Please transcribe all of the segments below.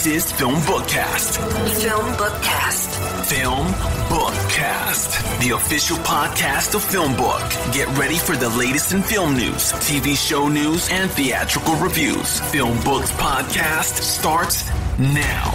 This is Film Bookcast. Film Bookcast. Film Bookcast, the official podcast of Film Book. Get ready for the latest in film news, TV show news, and theatrical reviews. Film Books Podcast starts now.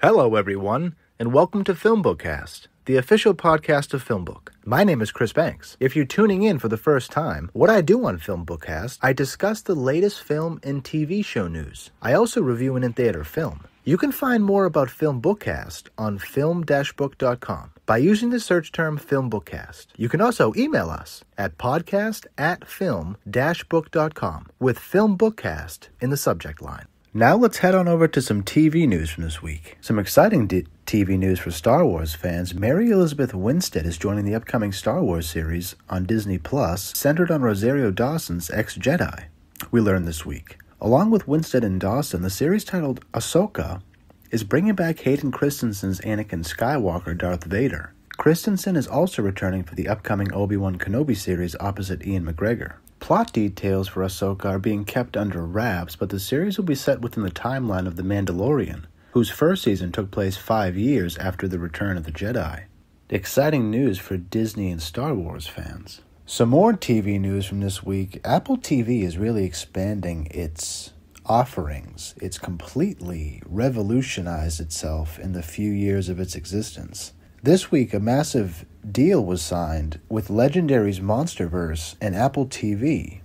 Hello, everyone, and welcome to Film Bookcast, the official podcast of Filmbook. My name is Chris Banks. If you're tuning in for the first time, what I do on Filmbookcast, I discuss the latest film and TV show news. I also review an in-theater film. You can find more about Filmbookcast on film-book.com by using the search term Filmbookcast. You can also email us at podcast at film-book.com with Filmbookcast in the subject line. Now let's head on over to some TV news from this week. Some exciting TV news for Star Wars fans. Mary Elizabeth Winstead is joining the upcoming Star Wars series on Disney Plus, centered on Rosario Dawson's ex Jedi. We learned this week. Along with Winstead and Dawson, the series titled Ahsoka is bringing back Hayden Christensen's Anakin Skywalker Darth Vader. Christensen is also returning for the upcoming Obi Wan Kenobi series opposite Ewan McGregor. Plot details for Ahsoka are being kept under wraps, but the series will be set within the timeline of The Mandalorian, whose first season took place five years after the return of the Jedi. Exciting news for Disney and Star Wars fans. Some more TV news from this week. Apple TV is really expanding its offerings. It's completely revolutionized itself in the few years of its existence. This week, a massive deal was signed with Legendary's Monsterverse and Apple TV.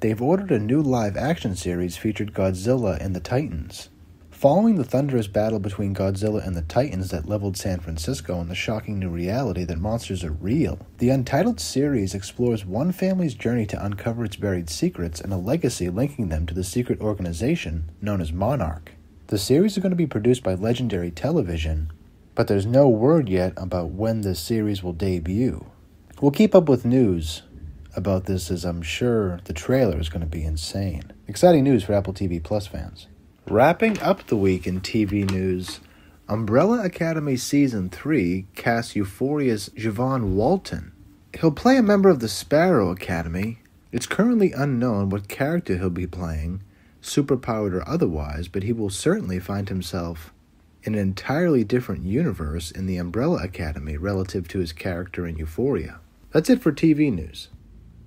They've ordered a new live action series featured Godzilla and the Titans. Following the thunderous battle between Godzilla and the Titans that leveled San Francisco and the shocking new reality that monsters are real, the Untitled series explores one family's journey to uncover its buried secrets and a legacy linking them to the secret organization known as Monarch. The series is going to be produced by Legendary Television but there's no word yet about when this series will debut. We'll keep up with news about this as I'm sure the trailer is going to be insane. Exciting news for Apple TV Plus fans. Wrapping up the week in TV news, Umbrella Academy Season 3 casts Euphoria's Javon Walton. He'll play a member of the Sparrow Academy. It's currently unknown what character he'll be playing, superpowered or otherwise, but he will certainly find himself an entirely different universe in the Umbrella Academy relative to his character in Euphoria. That's it for TV news.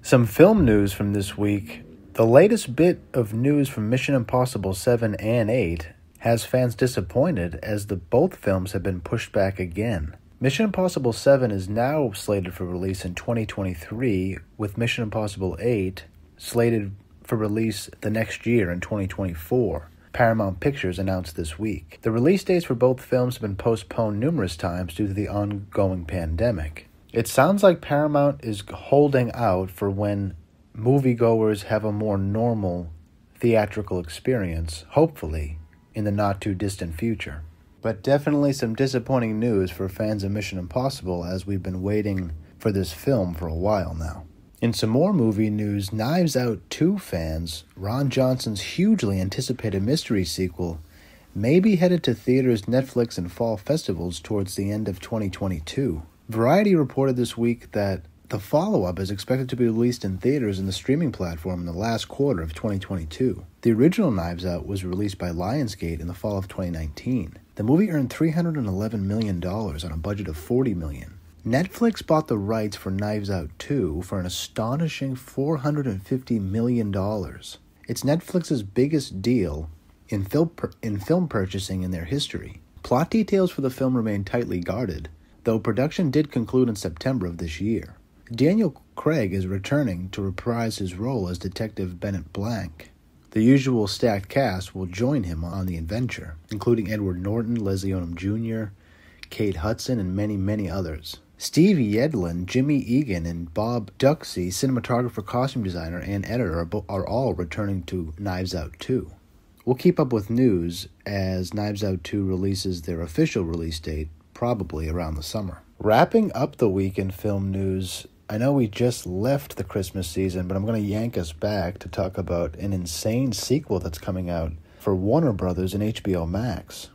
Some film news from this week. The latest bit of news from Mission Impossible 7 and 8 has fans disappointed as the both films have been pushed back again. Mission Impossible 7 is now slated for release in 2023 with Mission Impossible 8 slated for release the next year in 2024. Paramount Pictures announced this week. The release dates for both films have been postponed numerous times due to the ongoing pandemic. It sounds like Paramount is holding out for when moviegoers have a more normal theatrical experience, hopefully, in the not too distant future. But definitely some disappointing news for fans of Mission Impossible as we've been waiting for this film for a while now. In some more movie news, Knives Out 2 fans, Rian Johnson's hugely anticipated mystery sequel, may be headed to theaters, Netflix, and fall festivals towards the end of 2022. Variety reported this week that the follow up is expected to be released in theaters and the streaming platform in the last quarter of 2022. The original Knives Out was released by Lionsgate in the fall of 2019. The movie earned $311 million on a budget of $40 million. Netflix bought the rights for Knives Out 2 for an astonishing $450 million. It's Netflix's biggest deal in film, in film purchasing in their history. Plot details for the film remain tightly guarded, though production did conclude in September of this year. Daniel Craig is returning to reprise his role as Detective Benoit Blanc. The usual stacked cast will join him on the adventure, including Edward Norton, Leslie Odom Jr., Kate Hudson, and many, many others. Steve Yedlin, Jenny Eagan, and Bob Ducsay, cinematographer, costume designer, and editor, are, all returning to Knives Out 2. We'll keep up with news as Knives Out 2 releases their official release date, probably around the summer. Wrapping up the week in film news, I know we just left the Christmas season, but I'm going to yank us back to talk about an insane sequel that's coming out for Warner Brothers and HBO Max.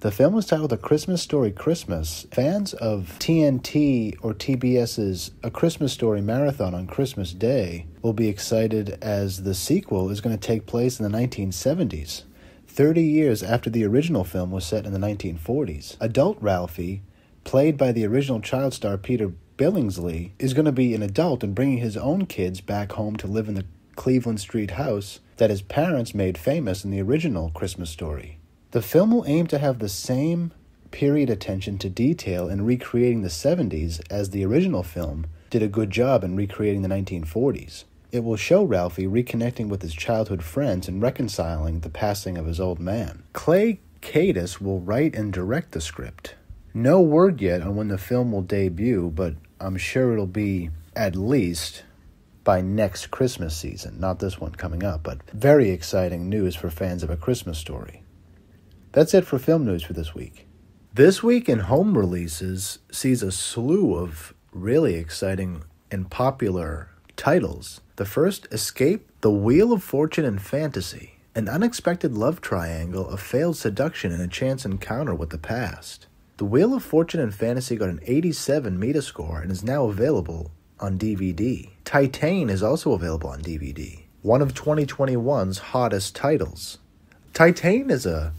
The film is titled A Christmas Story Christmas. Fans of TNT or TBS's A Christmas Story Marathon on Christmas Day will be excited as the sequel is going to take place in the 1970s, 30 years after the original film was set in the 1940s. Adult Ralphie, played by the original child star Peter Billingsley, is going to be an adult and bringing his own kids back home to live in the Cleveland Street house that his parents made famous in the original Christmas story. The film will aim to have the same period attention to detail in recreating the 70s as the original film did a good job in recreating the 1940s. It will show Ralphie reconnecting with his childhood friends and reconciling the passing of his old man. Clay Kaytis will write and direct the script. No word yet on when the film will debut, but I'm sure it'll be at least by next Christmas season, not this one coming up, but very exciting news for fans of A Christmas Story. That's it for film news for this week. This week in home releases sees a slew of really exciting and popular titles. The first, Escape, The Wheel of Fortune and Fantasy, an unexpected love triangle of failed seduction and a chance encounter with the past. The Wheel of Fortune and Fantasy got an 87 Metascore and is now available on DVD. Titane is also available on DVD, one of 2021's hottest titles. Titane is a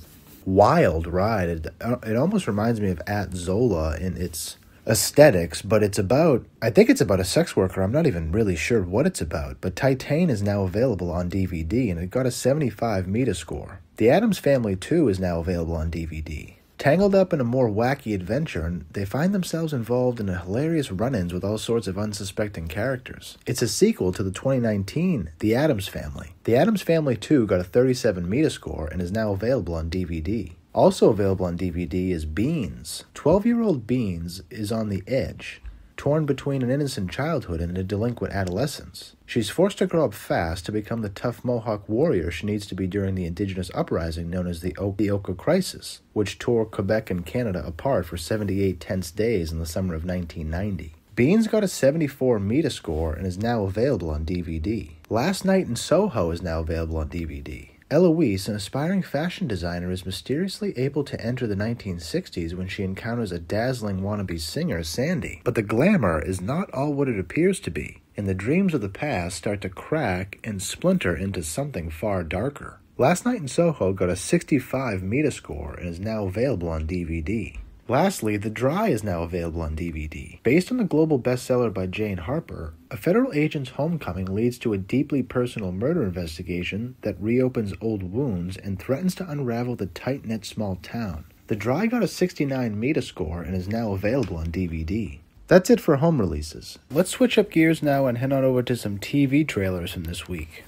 wild ride. It, it almost reminds me of At Zola in its aesthetics, but it's about, I think it's about a sex worker. I'm not even really sure what it's about, but Titane is now available on DVD and it got a 75 Metascore. The Addams Family 2 is now available on DVD. Tangled up in a more wacky adventure, they find themselves involved in a hilarious run ins with all sorts of unsuspecting characters. It's a sequel to the 2019 The Addams Family. The Addams Family 2 got a 37 Metascore and is now available on DVD. Also available on DVD is Beans. 12 year old Beans is on the edge torn between an innocent childhood and a delinquent adolescence. She's forced to grow up fast to become the tough Mohawk warrior she needs to be during the indigenous uprising known as the, Oka Crisis, which tore Quebec and Canada apart for 78 tense days in the summer of 1990. Beans got a 74 Metascore and is now available on DVD. Last Night in Soho is now available on DVD. Eloise, an aspiring fashion designer, is mysteriously able to enter the 1960s when she encounters a dazzling wannabe singer, Sandy. But the glamour is not all what it appears to be, and the dreams of the past start to crack and splinter into something far darker. Last Night in Soho got a 65 Metascore and is now available on DVD. Lastly, The Dry is now available on DVD. Based on the global bestseller by Jane Harper, a federal agent's homecoming leads to a deeply personal murder investigation that reopens old wounds and threatens to unravel the tight knit small town. The Dry got a 69 Metascore and is now available on DVD. That's it for home releases. Let's switch up gears now and head on over to some TV trailers from this week.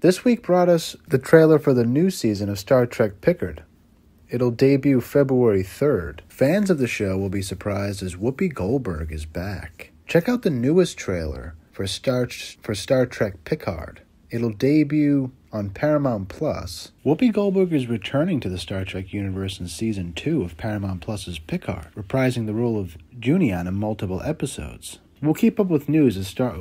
This week brought us the trailer for the new season of Star Trek Picard. It'll debut February 3rd. Fans of the show will be surprised as Whoopi Goldberg is back. Check out the newest trailer for Star, for Star Trek Picard. It'll debut on Paramount Plus. Whoopi Goldberg is returning to the Star Trek universe in season 2 of Paramount Plus's Picard, reprising the role of Guinan in multiple episodes. We'll keep up with news as Star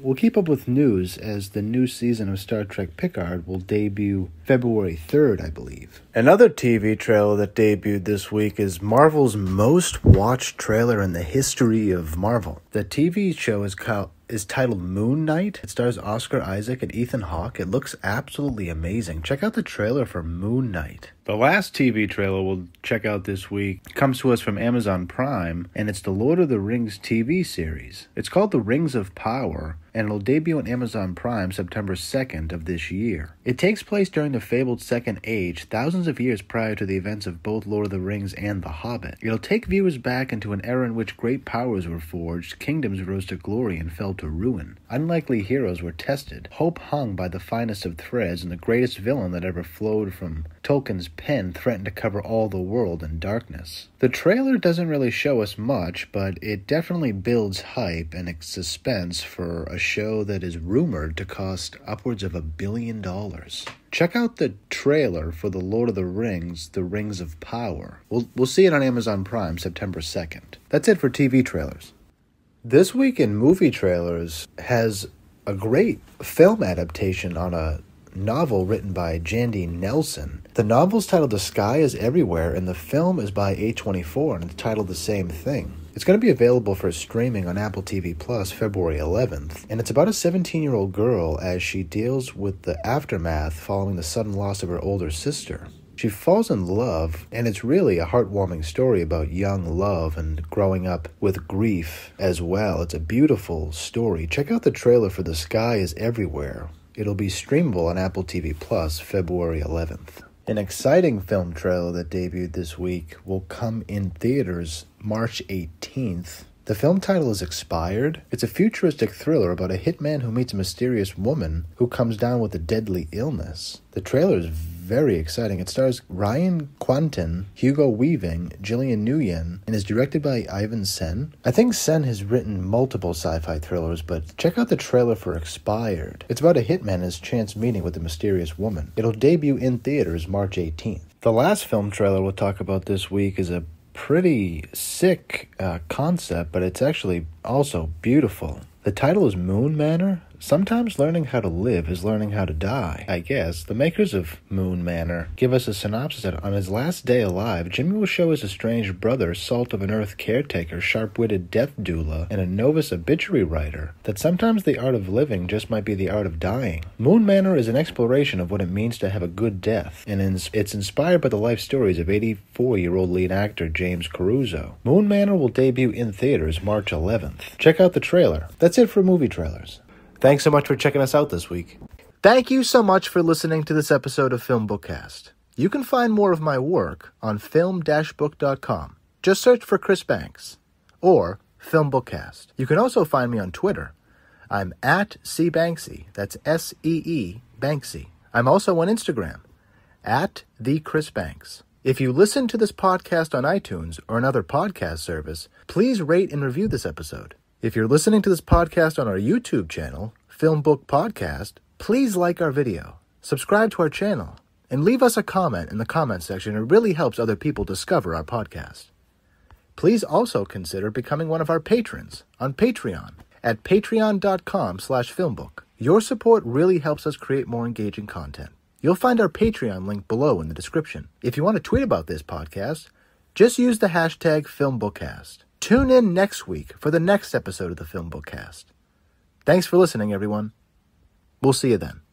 We'll keep up with news as the new season of Star Trek Picard will debut February 3rd, I believe. Another TV trailer that debuted this week is Marvel's most watched trailer in the history of Marvel. The TV show is called is titled Moon Knight. It stars Oscar Isaac and Ethan Hawke. It looks absolutely amazing. Check out the trailer for Moon Knight. The last TV trailer we'll check out this week comes to us from Amazon Prime, and it's the Lord of the Rings TV series. It's called The Rings of Power, and it'll debut on Amazon Prime September 2nd of this year. It takes place during the fabled Second Age, thousands of years prior to the events of both Lord of the Rings and The Hobbit. It'll take viewers back into an era in which great powers were forged, kingdoms rose to glory and fell to ruin. Unlikely heroes were tested, hope hung by the finest of threads, and the greatest villain that ever flowed from Tolkien's pen threatened to cover all the world in darkness. The trailer doesn't really show us much, but it definitely builds hype and suspense for a show that is rumored to cost upwards of a billion dollars. Check out the trailer for The Lord of the Rings, The Rings of Power. We'll, we'll see it on Amazon Prime September 2nd. That's it for TV trailers. This week in movie trailers has a great film adaptation on a novel written by Jandy Nelson. The novel's titled The Sky is Everywhere, and the film is by A24 and it's titled the same thing. It's going to be available for streaming on Apple TV Plus February 11th, and it's about a 17 year old girl as she deals with the aftermath following the sudden loss of her older sister. She falls in love, and it's really a heartwarming story about young love and growing up with grief as well. It's a beautiful story. Check out the trailer for The Sky is Everywhere. It'll be streamable on Apple TV Plus February 11th. An exciting film trailer that debuted this week will come in theaters March 18th. The film title is Expired. It's a futuristic thriller about a hitman who meets a mysterious woman who comes down with a deadly illness. The trailer is very exciting. It stars Ryan Kwanten, Hugo Weaving, Jillian Nguyen, and is directed by Ivan Sen. I think Sen has written multiple sci-fi thrillers, but check out the trailer for Expired. It's about a hitman and his chance meeting with a mysterious woman. It'll debut in theaters March 18th. The last film trailer we'll talk about this week is a pretty sick uh, concept, but it's actually also beautiful. The title is Moon Manor. Sometimes learning how to live is learning how to die. I guess the makers of Moon Manor give us a synopsis that on his last day alive, Jimmy will show his estranged brother, Salt of an Earth caretaker, sharp witted death doula, and a novice obituary writer that sometimes the art of living just might be the art of dying. Moon Manor is an exploration of what it means to have a good death, and it's inspired by the life stories of 84 year old lead actor James Caruso. Moon Manor will debut in theaters March 11th. Check out the trailer. That's it for movie trailers. Thanks so much for checking us out this week. Thank you so much for listening to this episode of Film Bookcast. You can find more of my work on film-book.com. Just search for Chris Banks or Film Bookcast. You can also find me on Twitter. I'm at C Banksy. That's S E E Banksy. I'm also on Instagram at the Chris Banks. If you listen to this podcast on iTunes or another podcast service, please rate and review this episode. If you're listening to this podcast on our YouTube channel, Film Book Podcast, please like our video, subscribe to our channel, and leave us a comment in the comment section. It really helps other people discover our podcast. Please also consider becoming one of our patrons on Patreon at patreon.com slash filmbook. Your support really helps us create more engaging content. You'll find our Patreon link below in the description. If you want to tweet about this podcast, just use the hashtag FilmBookcast. Tune in next week for the next episode of the Film Bookcast. Thanks for listening, everyone. We'll see you then.